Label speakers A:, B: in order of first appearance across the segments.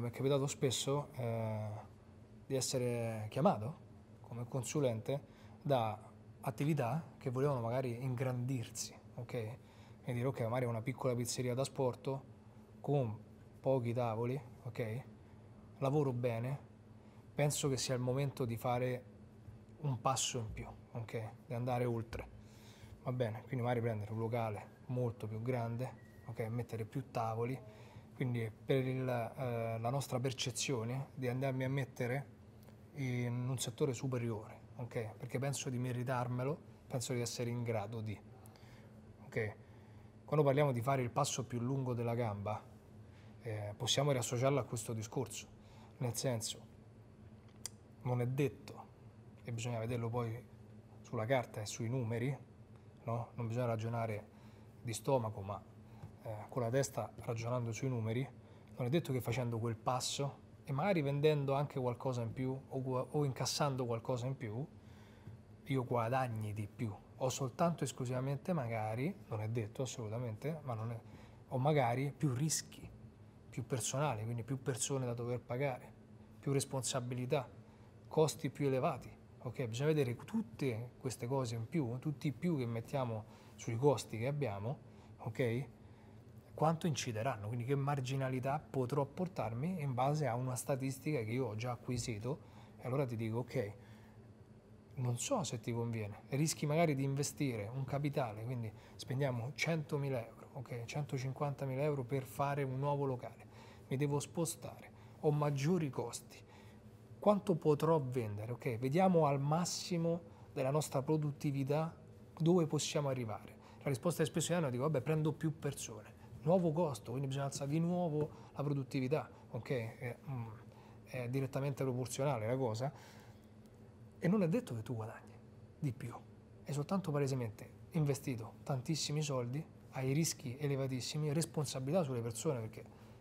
A: Mi è capitato spesso eh, di essere chiamato come consulente da attività che volevano magari ingrandirsi, ok? E dire ok, magari una piccola pizzeria da sport con pochi tavoli, ok? Lavoro bene, penso che sia il momento di fare un passo in più, ok? Di andare oltre. Va bene, quindi magari prendere un locale molto più grande, ok? Mettere più tavoli quindi per il, eh, la nostra percezione di andarmi a mettere in un settore superiore, okay? perché penso di meritarmelo, penso di essere in grado di. Okay? Quando parliamo di fare il passo più lungo della gamba, eh, possiamo riassociarlo a questo discorso, nel senso, non è detto, e bisogna vederlo poi sulla carta e sui numeri, no? non bisogna ragionare di stomaco, ma eh, con la testa ragionando sui numeri, non è detto che facendo quel passo e magari vendendo anche qualcosa in più o, o incassando qualcosa in più, io guadagni di più. O soltanto esclusivamente magari, non è detto assolutamente, ma non è, o magari più rischi, più personali, quindi più persone da dover pagare, più responsabilità, costi più elevati. Ok, bisogna vedere tutte queste cose in più, tutti i più che mettiamo sui costi che abbiamo, ok? Quanto incideranno, quindi che marginalità potrò portarmi in base a una statistica che io ho già acquisito e allora ti dico ok, non so se ti conviene, rischi magari di investire un capitale, quindi spendiamo 100.000 euro, ok, 150.000 euro per fare un nuovo locale, mi devo spostare, ho maggiori costi, quanto potrò vendere, ok, vediamo al massimo della nostra produttività dove possiamo arrivare. La risposta è spesso io dico vabbè prendo più persone, nuovo costo, quindi bisogna alzare di nuovo la produttività, ok? È, mm, è direttamente proporzionale la cosa, e non è detto che tu guadagni di più, è soltanto palesemente investito tantissimi soldi, hai rischi elevatissimi, responsabilità sulle persone, perché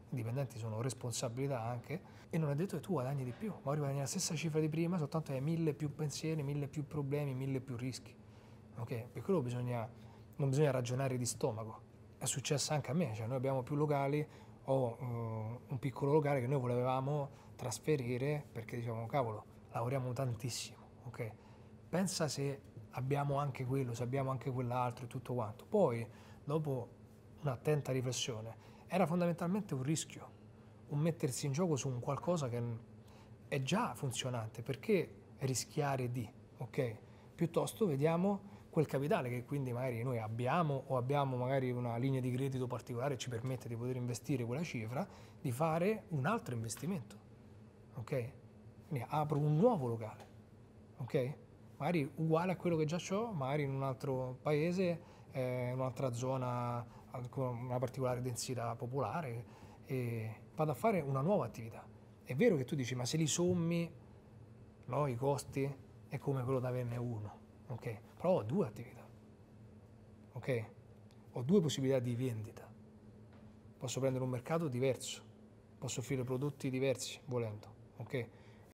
A: i dipendenti sono responsabilità anche, e non è detto che tu guadagni di più, magari guadagni la stessa cifra di prima, soltanto hai mille più pensieri, mille più problemi, mille più rischi. Ok? Per quello bisogna, non bisogna ragionare di stomaco, è successo anche a me, cioè noi abbiamo più locali, ho uh, un piccolo locale che noi volevamo trasferire perché diciamo cavolo, lavoriamo tantissimo, ok? Pensa se abbiamo anche quello, se abbiamo anche quell'altro e tutto quanto. Poi, dopo un'attenta riflessione, era fondamentalmente un rischio, un mettersi in gioco su un qualcosa che è già funzionante, perché rischiare di, ok? Piuttosto vediamo quel capitale che quindi magari noi abbiamo o abbiamo magari una linea di credito particolare che ci permette di poter investire quella cifra, di fare un altro investimento. Ok? Quindi apro un nuovo locale. Ok? Magari uguale a quello che già ho, magari in un altro paese, eh, in un'altra zona con una particolare densità popolare e vado a fare una nuova attività. È vero che tu dici, ma se li sommi no, i costi è come quello da averne uno ok? Però ho due attività, ok? Ho due possibilità di vendita. Posso prendere un mercato diverso, posso offrire prodotti diversi volendo, ok?